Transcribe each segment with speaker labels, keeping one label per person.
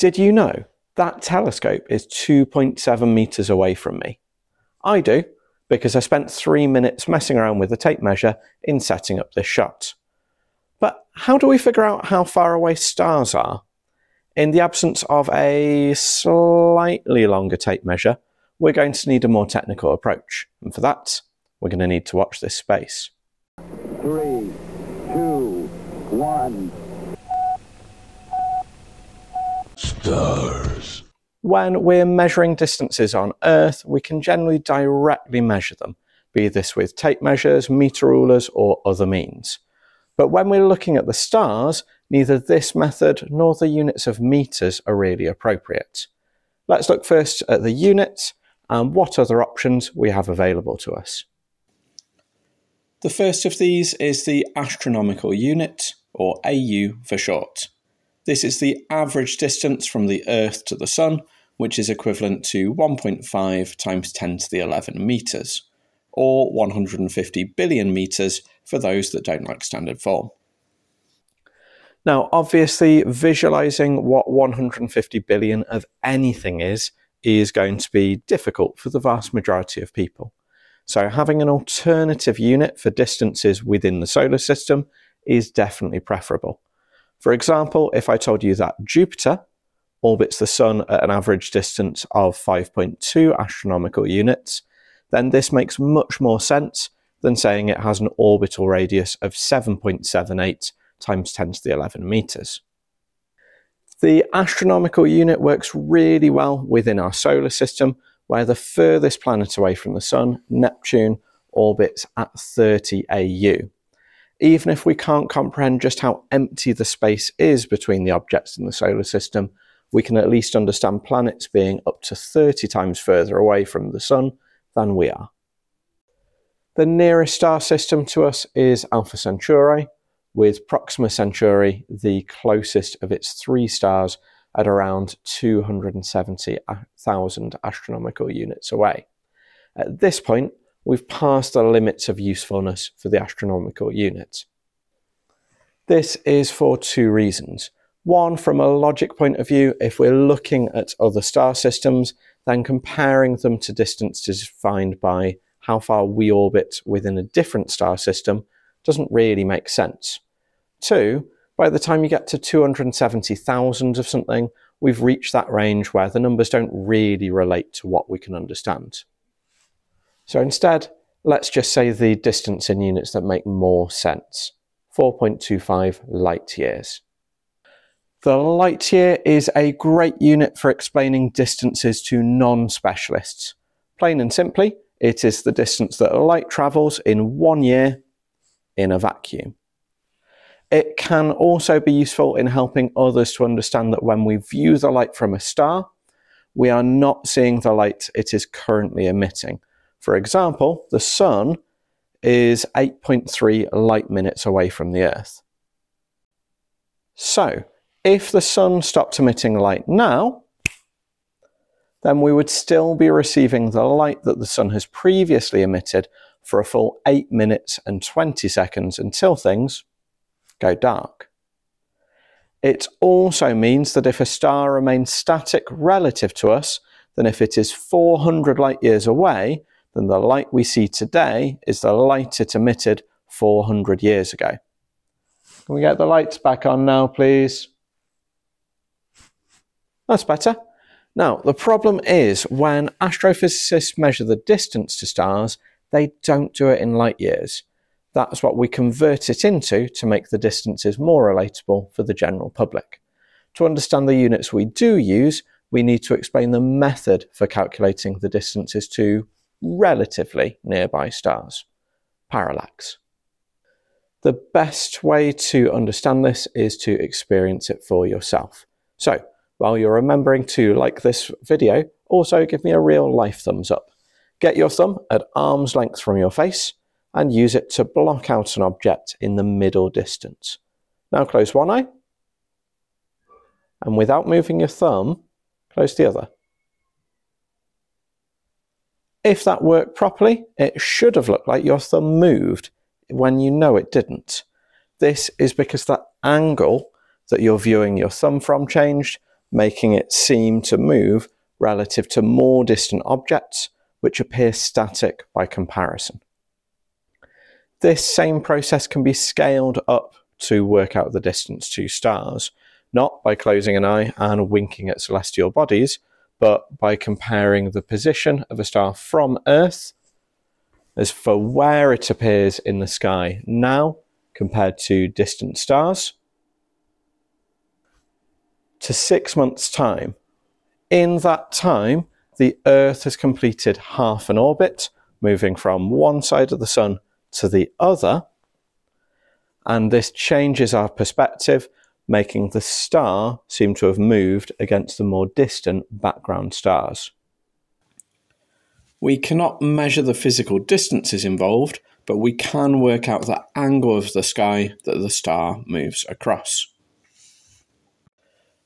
Speaker 1: Did you know that telescope is 2.7 metres away from me? I do, because I spent three minutes messing around with the tape measure in setting up this shot. But how do we figure out how far away stars are? In the absence of a slightly longer tape measure, we're going to need a more technical approach. And for that, we're going to need to watch this space.
Speaker 2: Three, two, one.
Speaker 3: Stars.
Speaker 1: When we're measuring distances on Earth, we can generally directly measure them, be this with tape measures, meter rulers, or other means. But when we're looking at the stars, neither this method nor the units of meters are really appropriate. Let's look first at the units and what other options we have available to us. The first of these is the astronomical unit, or AU for short. This is the average distance from the Earth to the Sun, which is equivalent to 1.5 times 10 to the 11 metres, or 150 billion metres for those that don't like standard form. Now, obviously, visualizing what 150 billion of anything is is going to be difficult for the vast majority of people. So, having an alternative unit for distances within the solar system is definitely preferable. For example, if I told you that Jupiter orbits the Sun at an average distance of 5.2 astronomical units, then this makes much more sense than saying it has an orbital radius of 7.78 times 10 to the 11 meters. The astronomical unit works really well within our solar system, where the furthest planet away from the Sun, Neptune, orbits at 30 AU. Even if we can't comprehend just how empty the space is between the objects in the solar system, we can at least understand planets being up to 30 times further away from the Sun than we are. The nearest star system to us is Alpha Centauri, with Proxima Centauri the closest of its three stars at around 270,000 astronomical units away. At this point, we've passed the limits of usefulness for the astronomical unit. This is for two reasons. One, from a logic point of view, if we're looking at other star systems, then comparing them to distances defined by how far we orbit within a different star system doesn't really make sense. Two, by the time you get to 270,000 of something, we've reached that range where the numbers don't really relate to what we can understand. So instead, let's just say the distance in units that make more sense 4.25 light years. The light year is a great unit for explaining distances to non specialists. Plain and simply, it is the distance that light travels in one year in a vacuum. It can also be useful in helping others to understand that when we view the light from a star, we are not seeing the light it is currently emitting. For example, the Sun is 8.3 light minutes away from the Earth. So, if the Sun stopped emitting light now, then we would still be receiving the light that the Sun has previously emitted for a full 8 minutes and 20 seconds until things go dark. It also means that if a star remains static relative to us, then if it is 400 light years away, then the light we see today is the light it emitted 400 years ago. Can we get the lights back on now, please? That's better. Now, the problem is when astrophysicists measure the distance to stars, they don't do it in light years. That's what we convert it into to make the distances more relatable for the general public. To understand the units we do use, we need to explain the method for calculating the distances to relatively nearby stars. Parallax. The best way to understand this is to experience it for yourself. So, while you're remembering to like this video, also give me a real life thumbs up. Get your thumb at arm's length from your face and use it to block out an object in the middle distance. Now close one eye, and without moving your thumb, close the other. If that worked properly, it should have looked like your thumb moved when you know it didn't. This is because that angle that you're viewing your thumb from changed, making it seem to move relative to more distant objects, which appear static by comparison. This same process can be scaled up to work out the distance to stars, not by closing an eye and winking at celestial bodies, but by comparing the position of a star from Earth as for where it appears in the sky now compared to distant stars to six months' time. In that time, the Earth has completed half an orbit, moving from one side of the Sun to the other. And this changes our perspective, making the star seem to have moved against the more distant background stars. We cannot measure the physical distances involved, but we can work out the angle of the sky that the star moves across.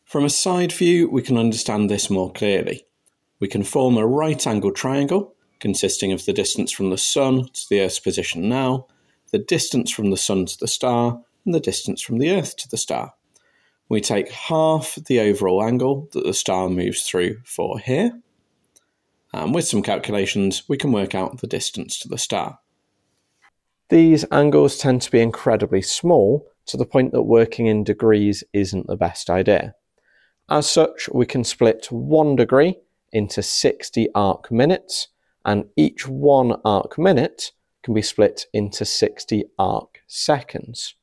Speaker 1: From a side view, we can understand this more clearly. We can form a right angled triangle consisting of the distance from the Sun to the Earth's position now, the distance from the Sun to the star, and the distance from the Earth to the star. We take half the overall angle that the star moves through for here, and with some calculations, we can work out the distance to the star. These angles tend to be incredibly small to the point that working in degrees isn't the best idea. As such, we can split one degree into 60 arc minutes, and each one arc minute can be split into 60 arc seconds.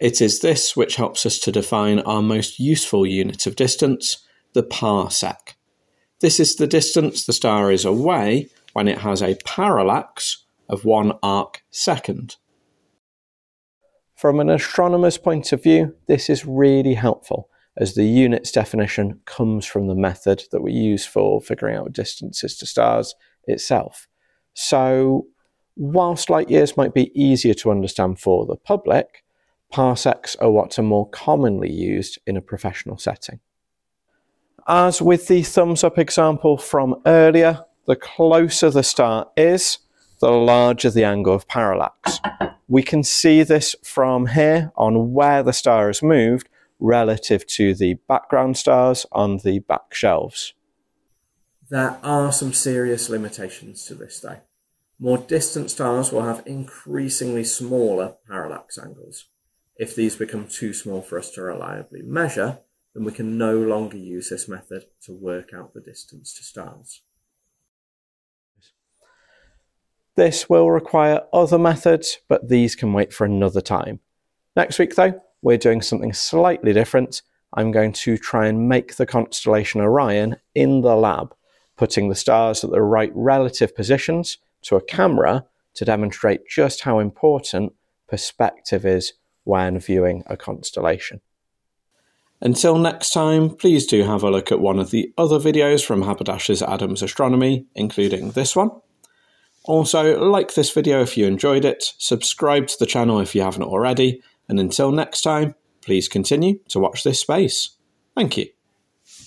Speaker 1: It is this which helps us to define our most useful unit of distance, the parsec. This is the distance the star is away when it has a parallax of one arc second. From an astronomer's point of view, this is really helpful as the units definition comes from the method that we use for figuring out distances to stars itself. So, whilst light years might be easier to understand for the public, parsecs are what are more commonly used in a professional setting. As with the thumbs up example from earlier, the closer the star is, the larger the angle of parallax. We can see this from here on where the star has moved relative to the background stars on the back shelves. There are some serious limitations to this though. More distant stars will have increasingly smaller parallax angles. If these become too small for us to reliably measure, then we can no longer use this method to work out the distance to stars. This will require other methods, but these can wait for another time. Next week, though, we're doing something slightly different. I'm going to try and make the constellation Orion in the lab, putting the stars at the right relative positions to a camera to demonstrate just how important perspective is when viewing a constellation. Until next time, please do have a look at one of the other videos from Haberdashers Adams Astronomy, including this one. Also, like this video if you enjoyed it, subscribe to the channel if you haven't already, and until next time, please continue to watch this space. Thank you.